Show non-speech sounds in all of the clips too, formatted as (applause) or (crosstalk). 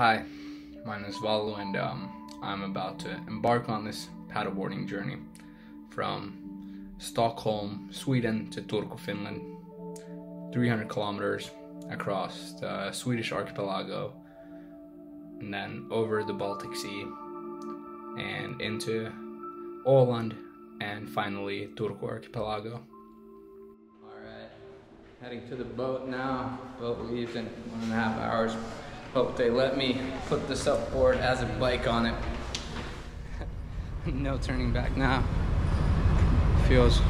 Hi, my name is Valu, and um, I'm about to embark on this paddleboarding journey from Stockholm, Sweden to Turku, Finland. 300 kilometers across the Swedish archipelago, and then over the Baltic Sea and into Åland, and finally Turku archipelago. Alright, heading to the boat now. Boat leaves in one and a half hours. Hope they let me put this SUP board as a bike on it. (laughs) no turning back now. Feels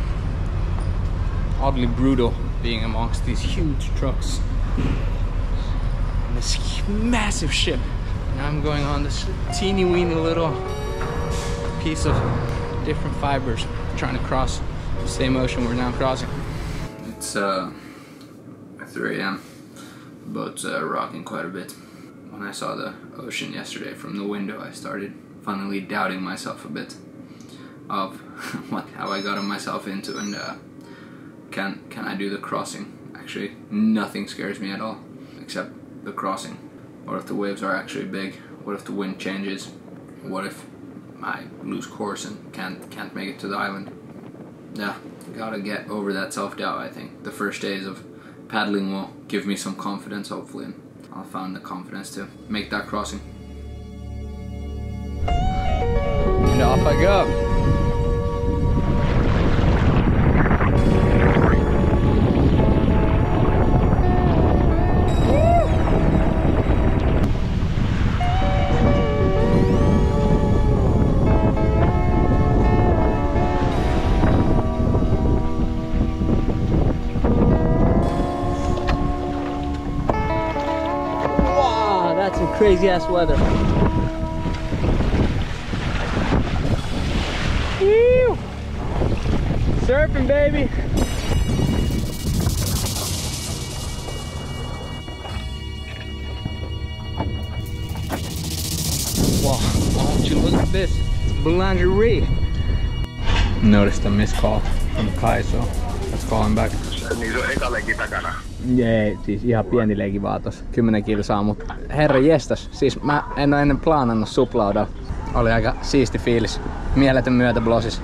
oddly brutal being amongst these huge trucks and this massive ship. And I'm going on this teeny weeny little piece of different fibers trying to cross the same ocean we're now crossing. It's uh, 3 a.m. Boat's uh, rocking quite a bit. When I saw the ocean yesterday from the window, I started finally doubting myself a bit of (laughs) what how I got myself into and uh, can can I do the crossing? Actually, nothing scares me at all except the crossing. What if the waves are actually big? What if the wind changes? What if I lose course and can't can't make it to the island? Yeah, gotta get over that self doubt. I think the first days of paddling will give me some confidence, hopefully, I'll find the confidence to make that crossing. And off I go. Crazy ass weather. Woo! Surfing, baby. Wow, why don't you look at this? It's boulangerie. Noticed a missed call from Kai, so let's call him back. Jee, siis ihan pieni leiki vaan tossa. 10 kilsaa, mutta herra jestas. Siis mä en oo ennen plaanannut suplauda. Oli aika siisti fiilis. Mieletön myötä blosis.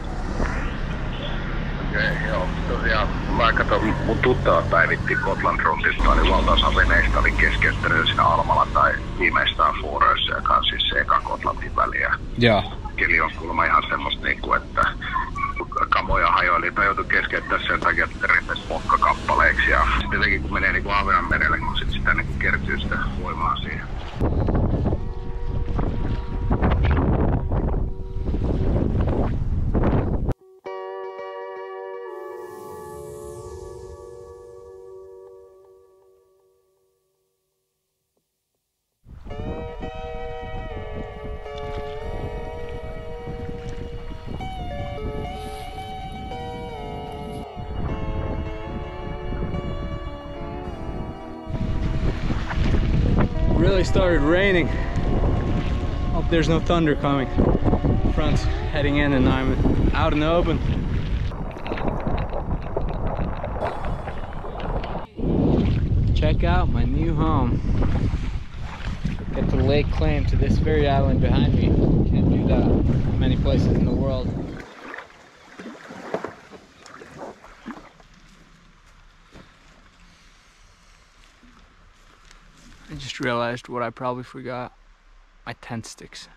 Okei, okay, joo. Tosiaan mä katson mun tuttavat päivitti Gotland Rundista, niin valtaosa veneistä oli keskeyttänyt siinä Almalla tai viimeistään Fuuröissä, joka on siis se eka Gotlandin väliä. Joo. Keli on kuulemma ihan semmoista, niin kuin, että kamoja hajoili tai joutui keskeyttää sen takia, että ripesi mokkakappaleiksi. Ja sitten jotenkin kun menee niin Ahvenan merelle, kun sit sitä niin kertyy sitä voimaa siihen. Started raining. Hope there's no thunder coming. Front's heading in and I'm out in the open. Check out my new home. Get to lay claim to this very island behind me. Can't do that many places in the world. I just realized what I probably forgot. My tent sticks.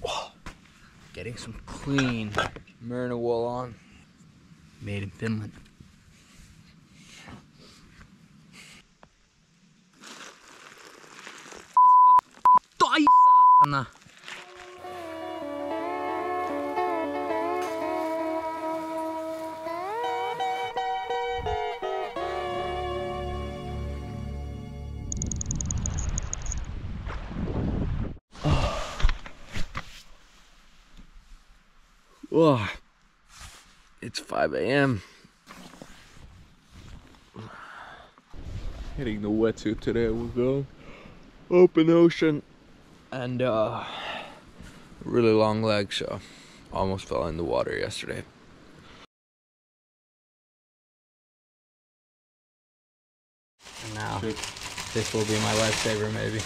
Whoa. Getting some clean merino wool on. Made in Finland. Oh, it's 5 a.m. Hitting the wetsuit today, we're going open ocean and uh, really long legs, so almost fell in the water yesterday. Now, this will be my lifesaver, maybe.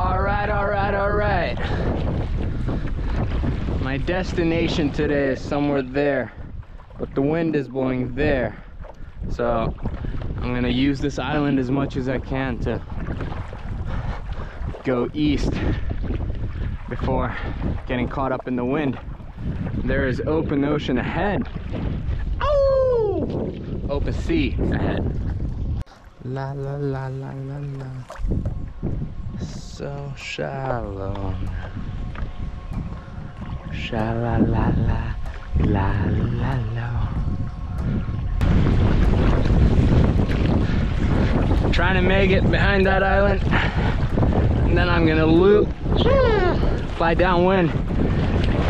All right, all right, all right. My destination today is somewhere there, but the wind is blowing there. So I'm gonna use this island as much as I can to go east before getting caught up in the wind. There is open ocean ahead. Oh! Open sea ahead. La la la la la la so shallow now. Sha la la la la la la. Trying to make it behind that island, and then I'm gonna loop, fly downwind,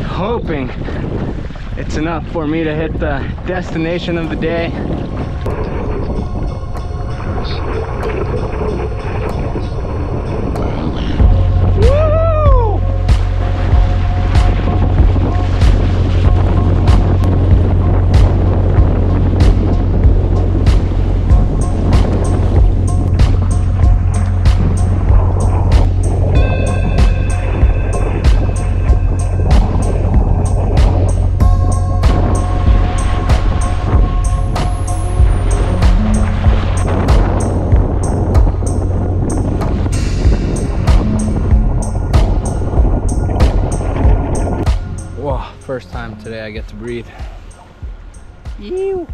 hoping it's enough for me to hit the destination of the day. First time today I get to breathe. Ew.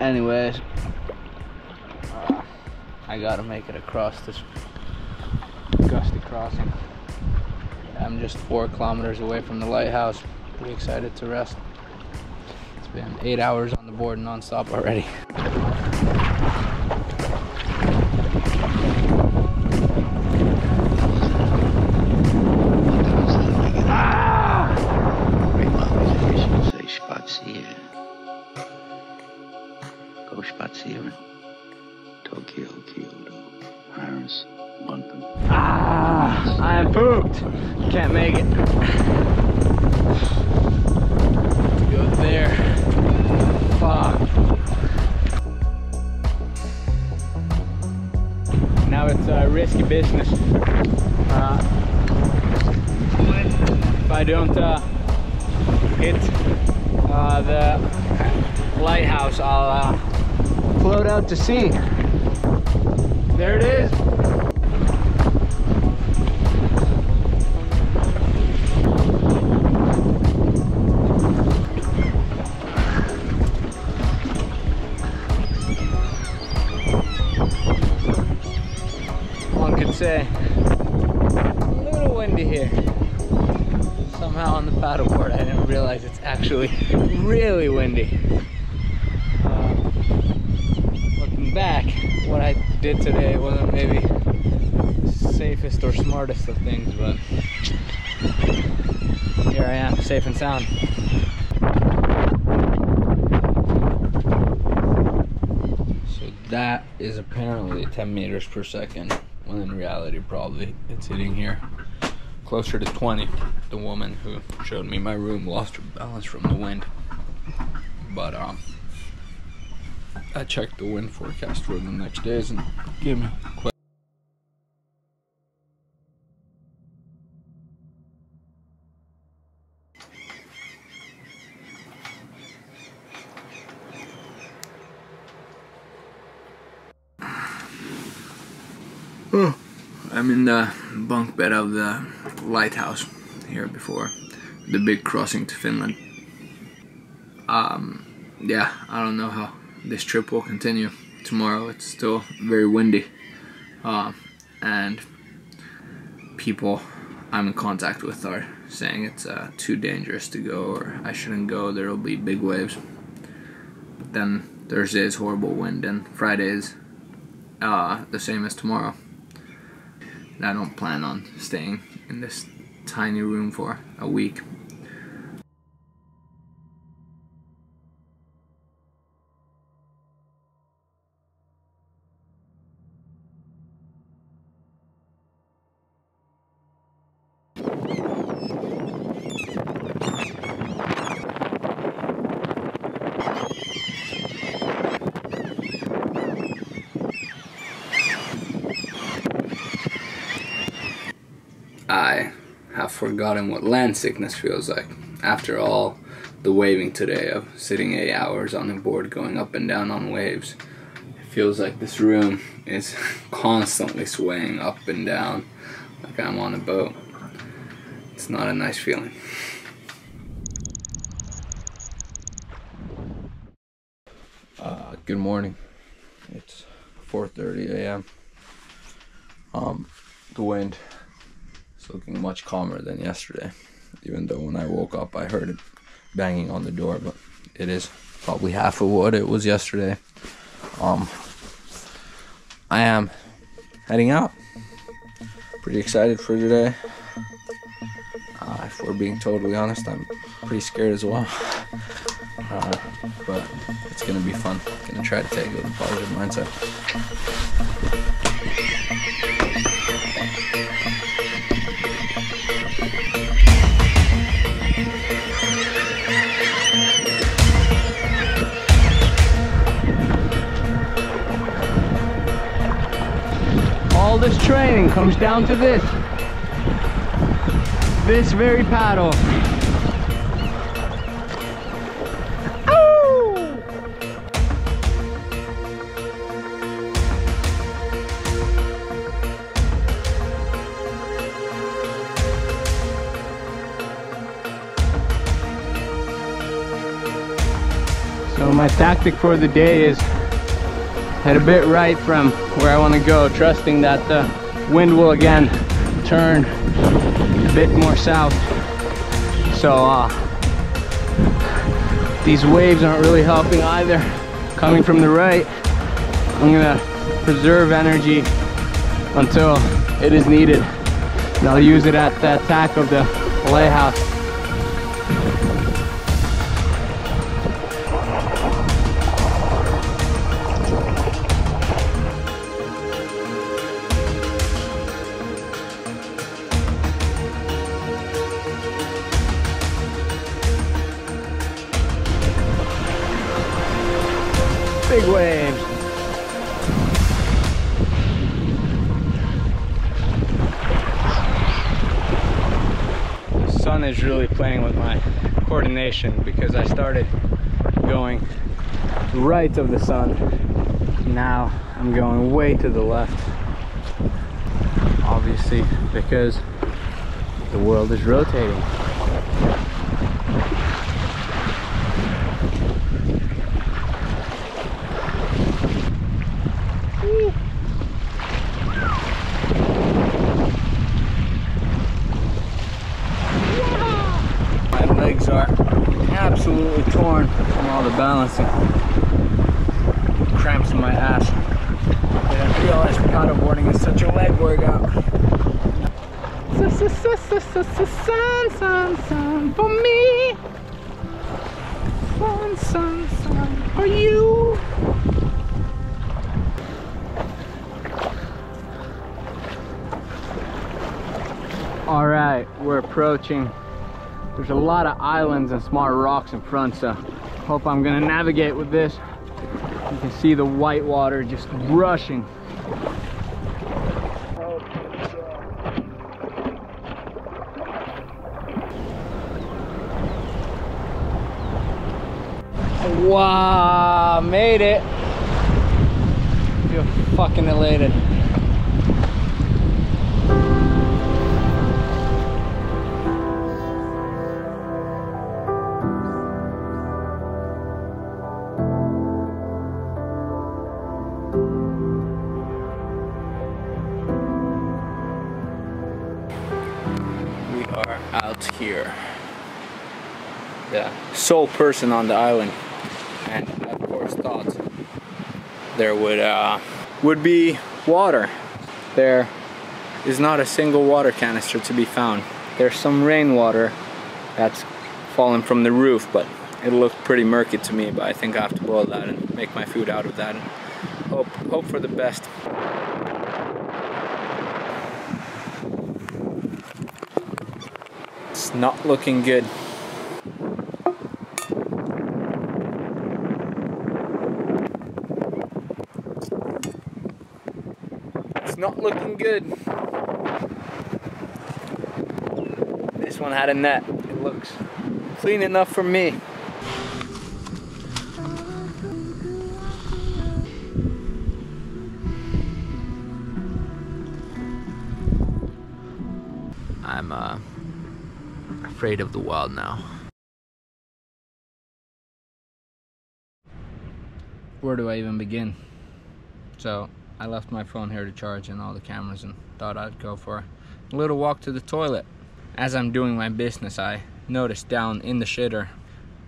Anyways, I gotta make it across this gusty crossing. I'm just four kilometers away from the lighthouse. Pretty excited to rest. It's been eight hours on the board non-stop already. Sea. There it is. one could say. A little windy here. Somehow on the paddleboard, I didn't realize it's actually really windy. Uh, looking back, what I did today wasn't maybe safest or smartest of things, but here I am, safe and sound. So that is apparently 10 meters per second, when in reality, probably it's hitting here closer to 20. The woman who showed me my room lost her balance from the wind. But um, I checked the wind forecast for the next days and gave me quite. I'm in the bunk bed of the lighthouse here before the big crossing to Finland. Um, yeah, I don't know how this trip will continue. Tomorrow it's still very windy, uh, and people I'm in contact with are saying it's uh, too dangerous to go or I shouldn't go. There will be big waves. But then Thursday is horrible wind, and Friday is uh, the same as tomorrow. I don't plan on staying in this tiny room for a week. I have forgotten what land sickness feels like. After all the waving today of sitting eight hours on a board going up and down on waves, it feels like this room is (laughs) constantly swaying up and down like I'm on a boat. It's not a nice feeling. Uh, good morning. It's 4:30 a.m. Um, the wind is looking much calmer than yesterday. Even though when I woke up, I heard it banging on the door, but it is probably half of what it was yesterday. Um, I am heading out. Pretty excited for today. Uh, if we're being totally honest, I'm pretty scared as well. Uh, but it's gonna be fun. I'm Gonna try to take it with a positive mindset. Training comes down to this. This very paddle. So my tactic for the day is head a bit right from where I want to go, trusting that the wind will again turn a bit more south. So uh, these waves aren't really helping either. Coming from the right, I'm gonna preserve energy until it is needed. And I'll use it at the attack of the lighthouse. Because I started going right of the sun. Now I'm going way to the left. Obviously because the world is rotating. My legs are absolutely torn from all the balancing. Cramps in my ass. I didn't realize paddleboarding is such a leg workout. Sun, sun, sun for me. Sun, sun, sun for you. All right, we're approaching there's a lot of islands and small rocks in front, so hope I'm gonna navigate with this. You can see the white water just rushing. Wow, made it. Feel fucking elated. Person on the island. And of course thought there would uh, would be water. There is not a single water canister to be found. There's some rainwater that's fallen from the roof, but it looked pretty murky to me. But I think I have to boil that and make my food out of that. And hope hope for the best. It's not looking good. Not looking good. This one had a net. It looks clean enough for me. I'm uh, afraid of the wild now. Where do I even begin? So I left my phone here to charge and all the cameras and thought I'd go for a little walk to the toilet. As I'm doing my business, I noticed down in the shitter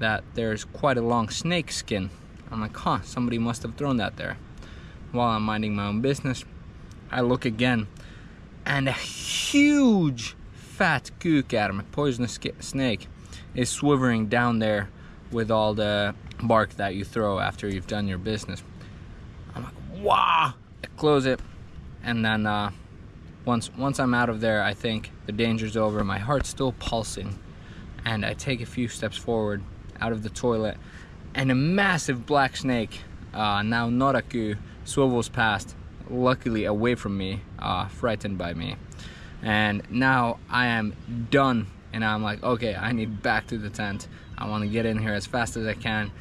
that there's quite a long snake skin. I'm like, huh, somebody must have thrown that there. While I'm minding my own business, I look again and a huge fat a poisonous snake, is swivering down there with all the bark that you throw after you've done your business. I'm like, wow! Close it, and then uh, once once I'm out of there, I think the danger's over. My heart's still pulsing, and I take a few steps forward out of the toilet, and a massive black snake, uh, now Noraku, swivels past, luckily away from me, uh, frightened by me. And now I am done, and I'm like, okay, I need back to the tent. I want to get in here as fast as I can.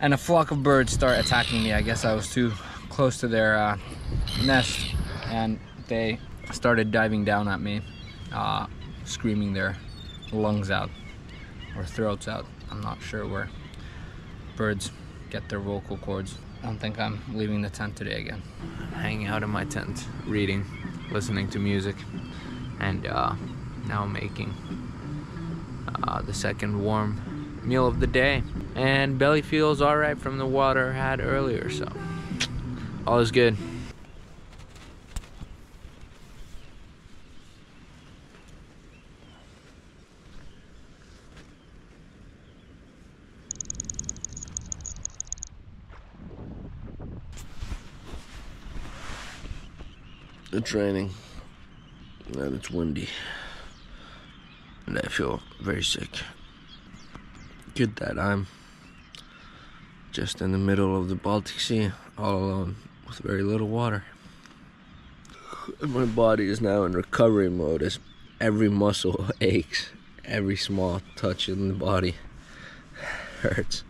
And a flock of birds start attacking me. I guess I was too close to their uh, nest, and they started diving down at me, uh, screaming their lungs out or throats out. I'm not sure where birds get their vocal cords. I don't think I'm leaving the tent today again. Hanging out in my tent, reading, listening to music, and uh, now making uh, the second warm meal of the day. And belly feels alright from the water I had earlier, so all is good. It's raining and it's windy and I feel very sick. Good that I'm just in the middle of the Baltic Sea all alone with very little water. My body is now in recovery mode as every muscle (laughs) aches, every small touch in the body (sighs) hurts.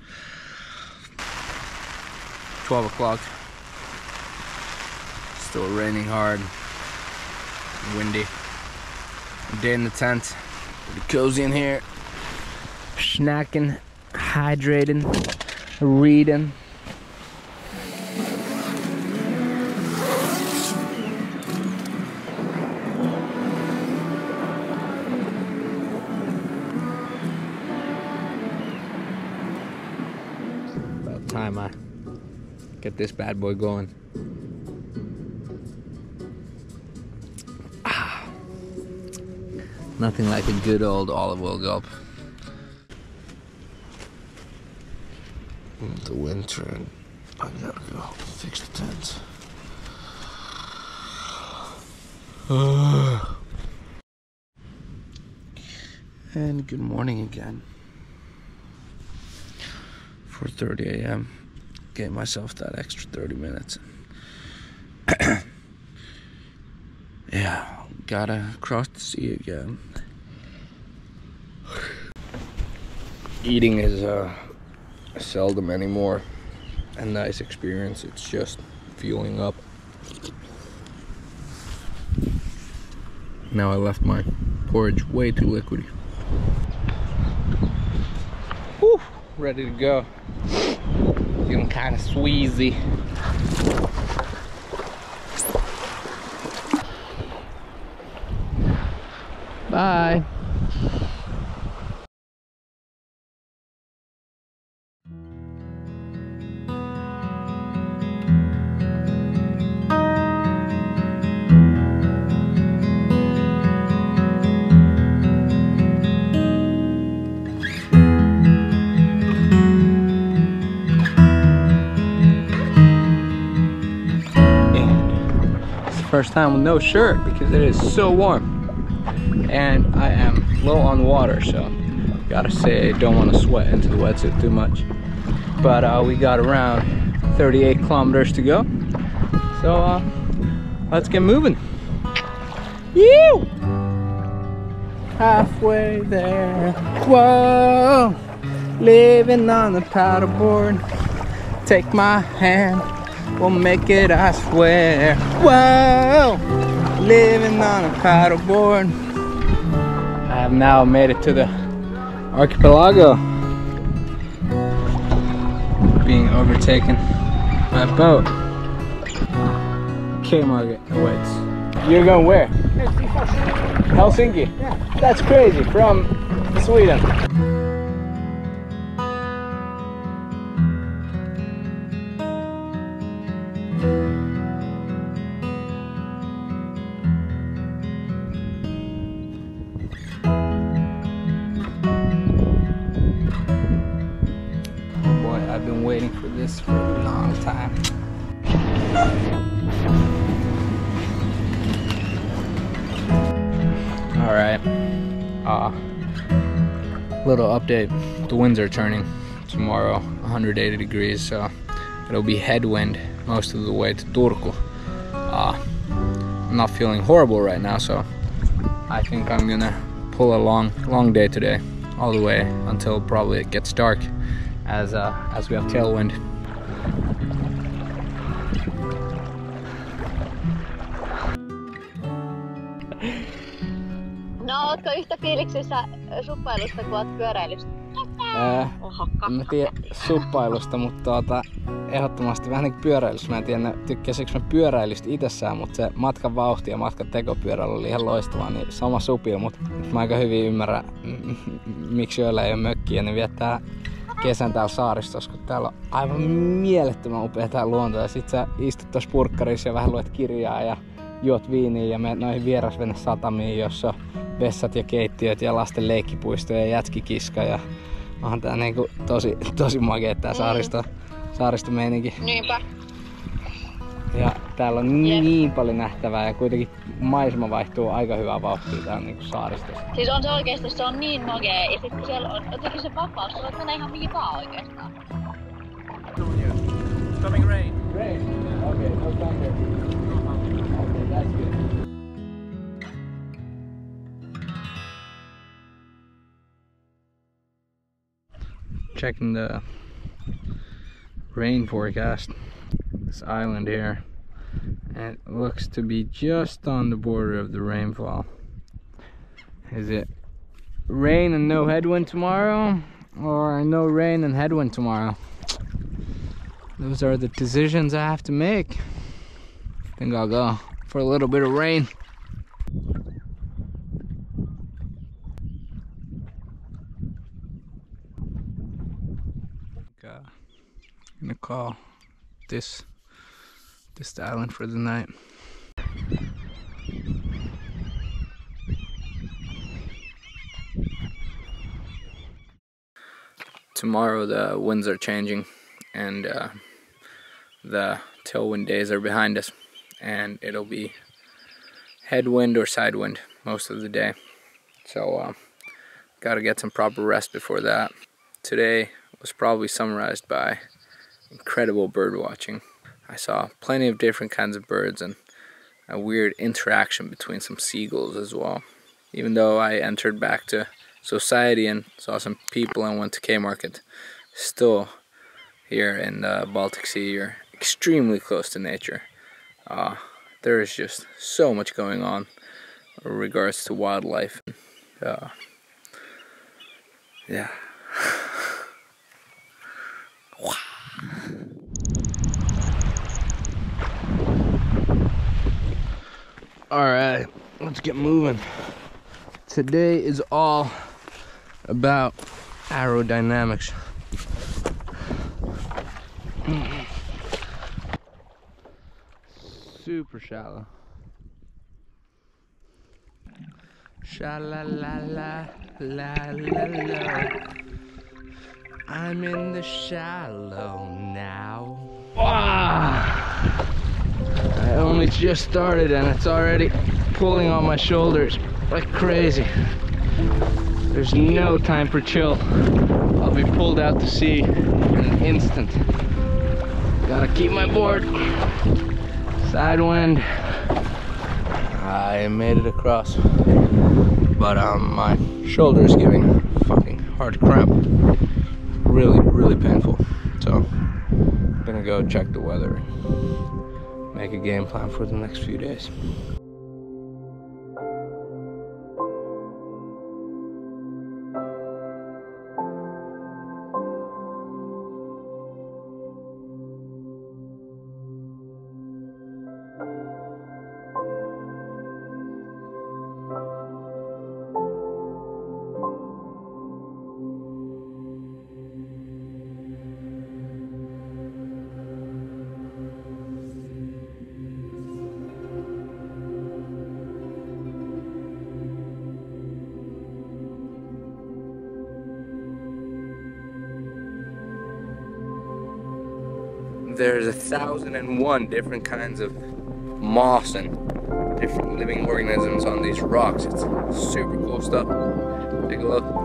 12 o'clock. Still raining hard, windy. Day in the tent, pretty cozy in here. Snacking, hydrating, reading. Get this bad boy going. Ah. Nothing like a good old olive oil gulp. The winter and I gotta go fix the tent. (sighs) and good morning again. 4:30 a.m. Gave myself that extra 30 minutes. (clears throat) yeah, gotta cross the sea again. Eating is uh, seldom anymore a nice experience. It's just fueling up. Now I left my porridge way too liquidy. Whew, ready to go. Feeling kind of sweezy. Bye. First time with no shirt because it is so warm. And I am low on water, so gotta say don't want to sweat into the wetsuit too much. But uh, we got around 38 kilometers to go. So uh, let's get moving. You halfway there. Whoa, living on the paddleboard. Take my hand, we'll make it, I swear. Whoa, living on a paddleboard. I have now made it to the archipelago. Being overtaken by a boat. K-Market awaits. You're going where? Helsinki? Yeah. That's crazy. From Sweden. Uh, little update. The winds are turning tomorrow, 180 degrees, so it'll be headwind most of the way to Turku. Uh, I'm not feeling horrible right now, so I think I'm gonna pull a long, long day today, all the way until probably it gets dark, as uh, as we have tailwind. Yhtä fiiliksissä suppailusta kuin oot pyöräilystä? Ohakka. en mä tiedä suppailusta, mutta tuota, ehdottomasti vähän niin kuin pyöräilystä. Mä en tiedä, tykkäisikö mä pyöräilystä itsessään, mutta se matkan vauhti ja matkan tekopyöräily oli ihan loistavaa, niin sama supil, mutta mä aika hyvin ymmärrän, m- m- miksi joilla ei ole mökkiä, ne viettää kesän täällä saaristossa, kun täällä on aivan mielettömän upea tää luonto ja sit sä istut tuossa purkkarissa ja vähän luet kirjaa ja juot viiniä ja menet noihin vierasvene satamiin, jossa on vessat ja keittiöt ja lasten leikkipuisto ja jätskikiska ja onhan tää niinku tosi, tosi makea tää saaristo, saaristomeininki. Niinpä. Ja täällä on Jep. niin paljon nähtävää ja kuitenkin maisema vaihtuu aika hyvää vauhtia täällä niinku saaristossa. Siis on se oikeesti, se on niin magee. Ja sit kun siellä on jotenkin se vapaus, sä voit mennä ihan mihin vaan oikeastaan. Coming rain. Great. Okay, no thunder. Checking the rain forecast. This island here. And it looks to be just on the border of the rainfall. Is it rain and no headwind tomorrow? Or no rain and headwind tomorrow? Those are the decisions I have to make. I think I'll go for a little bit of rain. Uh, gonna call this this island for the night. Tomorrow the winds are changing and uh, the tailwind days are behind us and it'll be headwind or sidewind most of the day. So uh, gotta get some proper rest before that. Today was probably summarized by incredible bird watching. I saw plenty of different kinds of birds and a weird interaction between some seagulls as well. Even though I entered back to society and saw some people and went to K Market still here in the Baltic Sea, you're extremely close to nature. Uh, there is just so much going on in regards to wildlife. Uh, yeah. (sighs) All right, let's get moving. Today is all about aerodynamics. Super shallow. Sha la la la la la la. I'm in the shallow now. Ah! I only just started and it's already pulling on my shoulders like crazy. There's no time for chill. I'll be pulled out to sea in an instant. Gotta keep my board. Side wind. I made it across. But um, my shoulder is giving fucking hard cramp. Really, really painful. So, I'm gonna go check the weather make a game plan for the next few days. Thousand and one different kinds of moss and different living organisms on these rocks. It's super cool stuff. Take a look.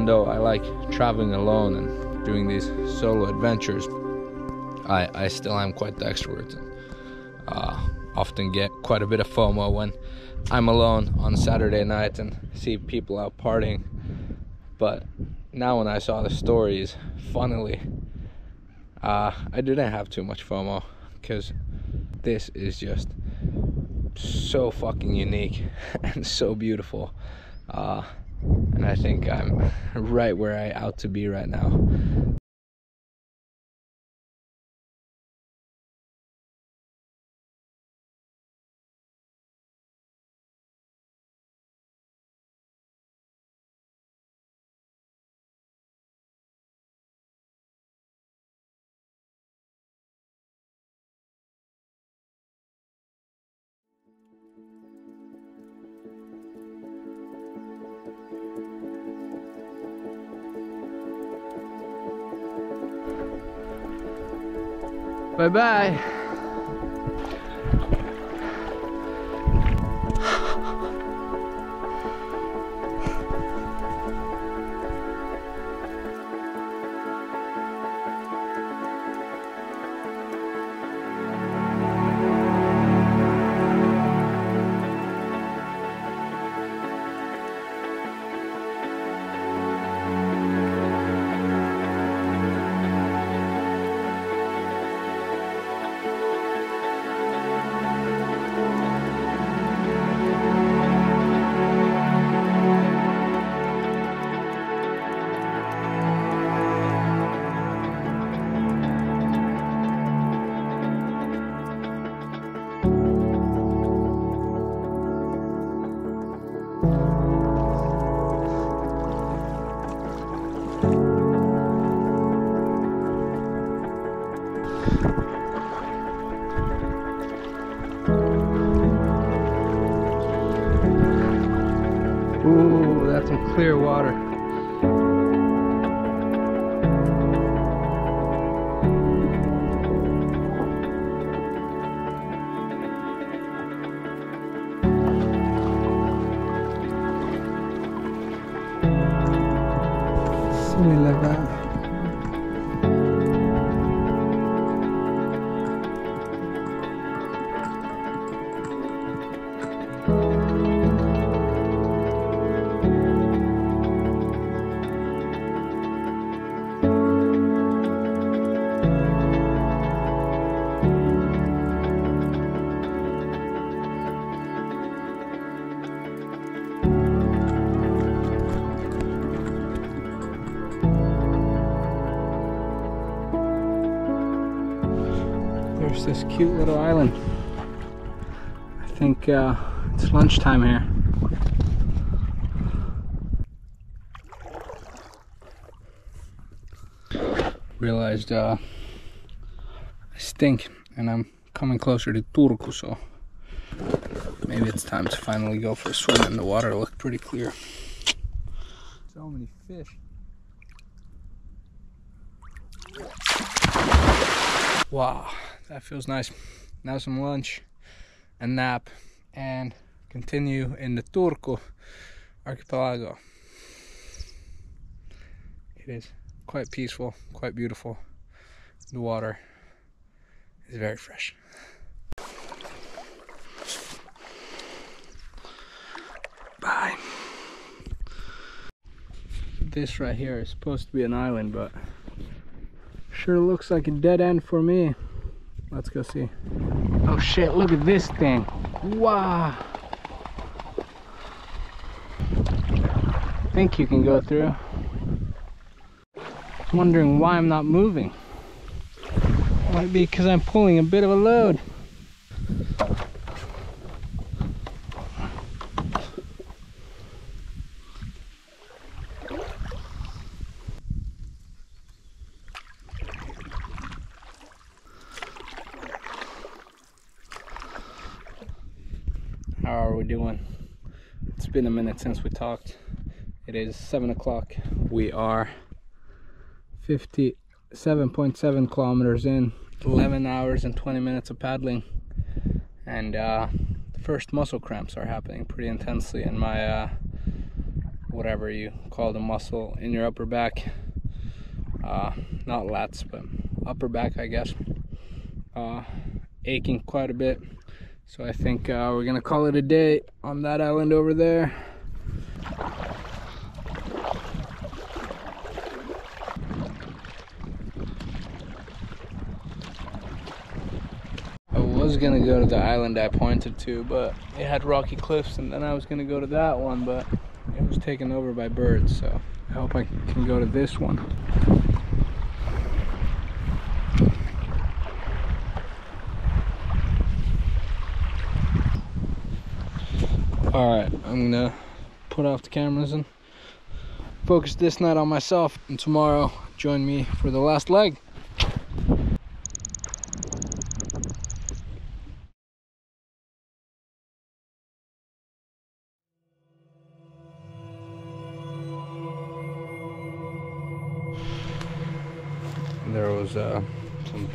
Even though I like traveling alone and doing these solo adventures, I, I still am quite the extrovert. And, uh, often get quite a bit of FOMO when I'm alone on Saturday night and see people out partying. But now when I saw the stories, funnily, uh, I didn't have too much FOMO because this is just so fucking unique (laughs) and so beautiful. Uh, and I think I'm (laughs) right where I ought to be right now. Bye bye. That's some clear water. Lunchtime here. Realized uh, I stink and I'm coming closer to Turku, so maybe it's time to finally go for a swim in the water. looked pretty clear. So many fish. Wow, that feels nice. Now some lunch, a nap, and continue in the Turku archipelago. It is quite peaceful, quite beautiful. The water is very fresh. Bye. This right here is supposed to be an island, but Sure looks like a dead end for me. Let's go see. Oh shit, look at this thing. Wow. Think you can go through. Wondering why I'm not moving. Might be because I'm pulling a bit of a load. How are we doing? It's been a minute since we talked. It is 7 o'clock. We are 57.7 kilometers in, 11 hours and 20 minutes of paddling. And uh, the first muscle cramps are happening pretty intensely in my, uh, whatever you call the muscle in your upper back. Uh, not lats, but upper back, I guess. Uh, aching quite a bit so I think uh, we're gonna call it a day on that island over there. I was gonna go to the island I pointed to, but it had rocky cliffs and then I was gonna go to that one, but it was taken over by birds, so I hope I can go to this one. all right i'm gonna put off the cameras and focus this night on myself and tomorrow join me for the last leg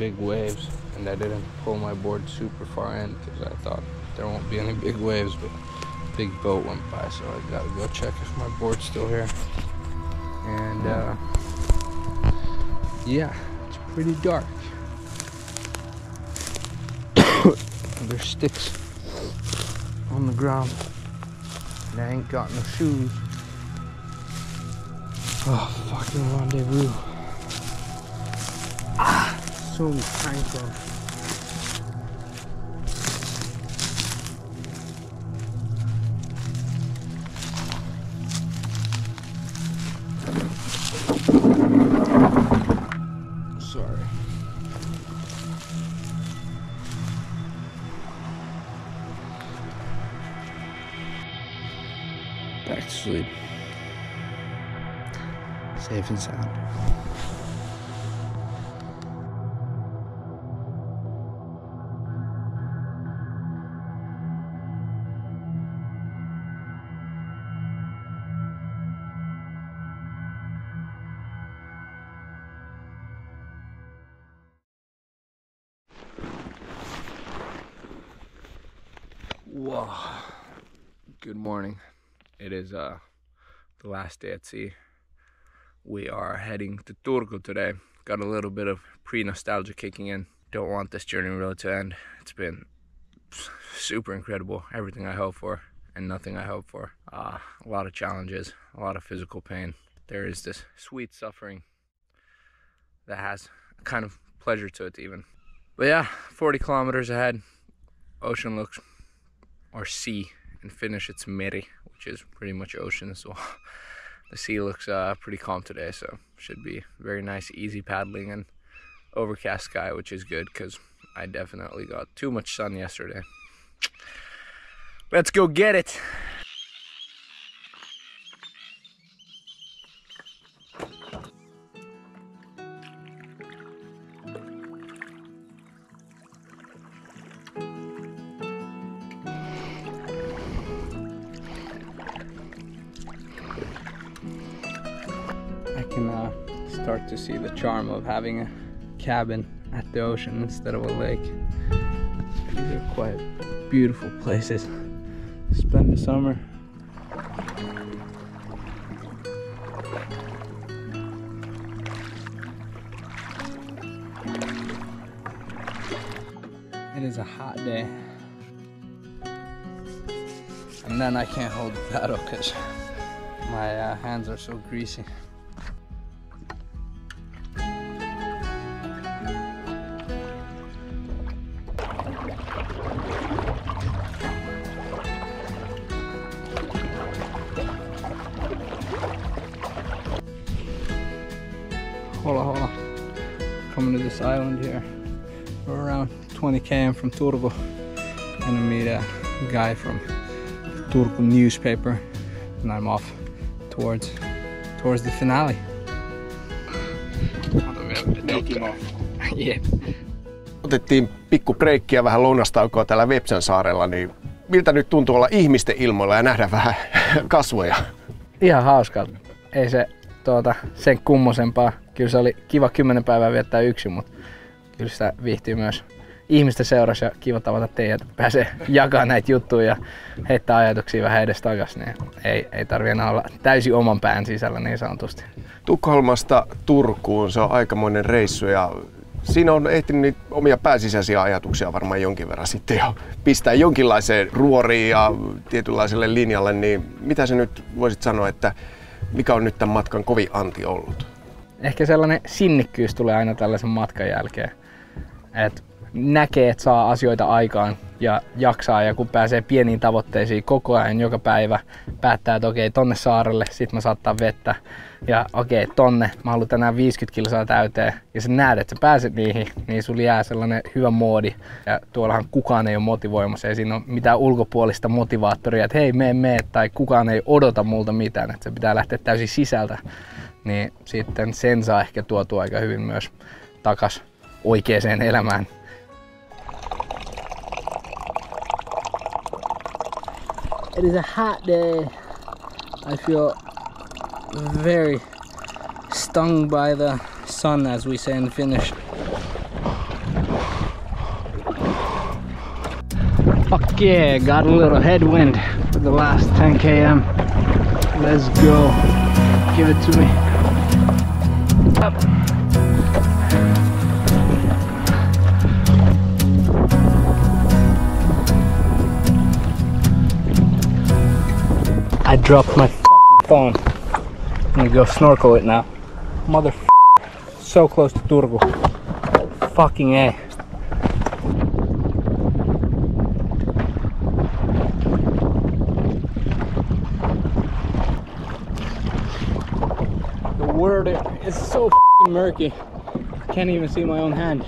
big waves and I didn't pull my board super far in because I thought there won't be any big waves but big boat went by, so I gotta go check if my board's still here. And uh, yeah, it's pretty dark. (coughs) There's sticks on the ground, and I ain't got no shoes. Oh, fucking rendezvous. Ah, so many (sighs) Good morning. It is uh, the last day at sea. We are heading to Turku today. Got a little bit of pre-nostalgia kicking in. Don't want this journey really to end. It's been (sighs) super incredible. Everything I hoped for and nothing I hoped for. Uh, a lot of challenges, a lot of physical pain. There is this sweet suffering that has kind of pleasure to it even. But yeah, 40 kilometers ahead. Ocean looks, or sea and Finnish it's meri which is pretty much ocean as well. (laughs) the sea looks uh, pretty calm today, so should be very nice, easy paddling and overcast sky, which is good because I definitely got too much sun yesterday. Let's go get it. To see the charm of having a cabin at the ocean instead of a lake. These are quite beautiful places to spend the summer. It is a hot day. And then I can't hold the paddle because my uh, hands are so greasy. 20 km from Turku. Gonna meet a guy from Turku newspaper, and I'm off towards towards the finale. (laughs) yeah. Otettiin pikku breikkiä, vähän lounastaukoa täällä Vepsän saarella, niin miltä nyt tuntuu olla ihmisten ilmoilla ja nähdä vähän (laughs) kasvoja? Ihan hauska. Ei se tuota, sen kummosempaa. Kyllä se oli kiva kymmenen päivää viettää yksin, mutta kyllä sitä viihtyy myös ihmisten seurassa ja kiva tavata teidät. Pääsee jakamaan näitä juttuja ja heittää ajatuksia vähän edes takas, niin ei, ei tarvi enää olla täysin oman pään sisällä niin sanotusti. Tukholmasta Turkuun, se on aikamoinen reissu ja siinä on ehtinyt niitä omia pääsisäisiä ajatuksia varmaan jonkin verran sitten jo pistää jonkinlaiseen ruoriin ja tietynlaiselle linjalle, niin mitä sä nyt voisit sanoa, että mikä on nyt tämän matkan kovin anti ollut? Ehkä sellainen sinnikkyys tulee aina tällaisen matkan jälkeen. Et näkee, että saa asioita aikaan ja jaksaa. Ja kun pääsee pieniin tavoitteisiin koko ajan joka päivä, päättää, että okei, tonne saarelle, sit mä saattaa vettä. Ja okei, tonne, mä haluan tänään 50 kilsaa täyteen. Ja sä näet, että sä pääset niihin, niin sulla jää sellainen hyvä moodi. Ja tuollahan kukaan ei ole motivoimassa, ei siinä ole mitään ulkopuolista motivaattoria, että hei, mene, mene, tai kukaan ei odota multa mitään, että se pitää lähteä täysin sisältä, niin sitten sen saa ehkä tuotua aika hyvin myös takas oikeaan elämään. It is a hot day. I feel very stung by the sun, as we say in Finnish. Fuck yeah, got a little headwind for the last 10 km. Let's go. Give it to me. Up. Dropped my phone. I'm gonna go snorkel it now. Mother so close to Turku. Fucking A. The word is so murky. I can't even see my own hand.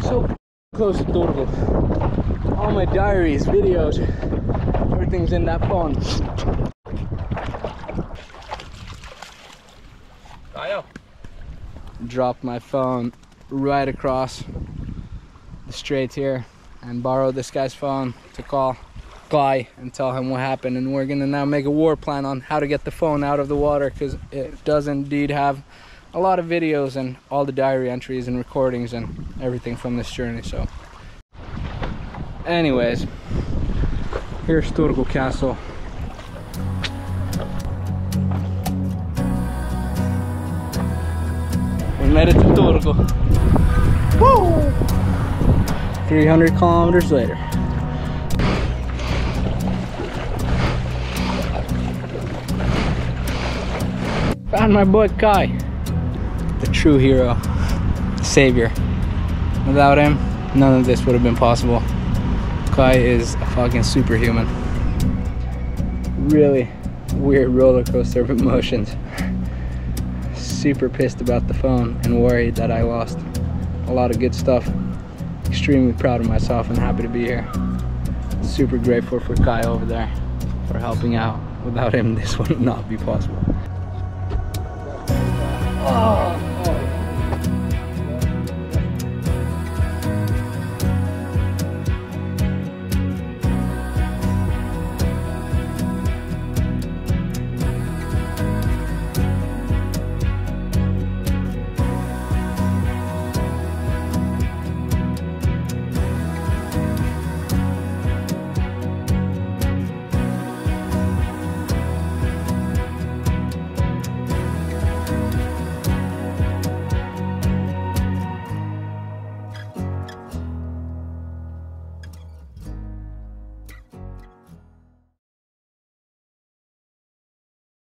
So close to Turku. All my diaries, videos, everything's in that phone. Dropped my phone right across the strait here and borrowed this guy's phone to call Kai and tell him what happened. And we're gonna now make a war plan on how to get the phone out of the water because it does indeed have a lot of videos and all the diary entries and recordings and everything from this journey. So, anyways, here's Turku Castle. We made it to Turku. Woo! 300 kilometers later. Found my boy Kai, the true hero, the savior. Without him, none of this would have been possible. Kai is a fucking superhuman. Really weird roller coaster of emotions. Super pissed about the phone and worried that I lost a lot of good stuff. Extremely proud of myself and happy to be here. Super grateful for Kai over there for helping out. Without him, this would not be possible. Oh.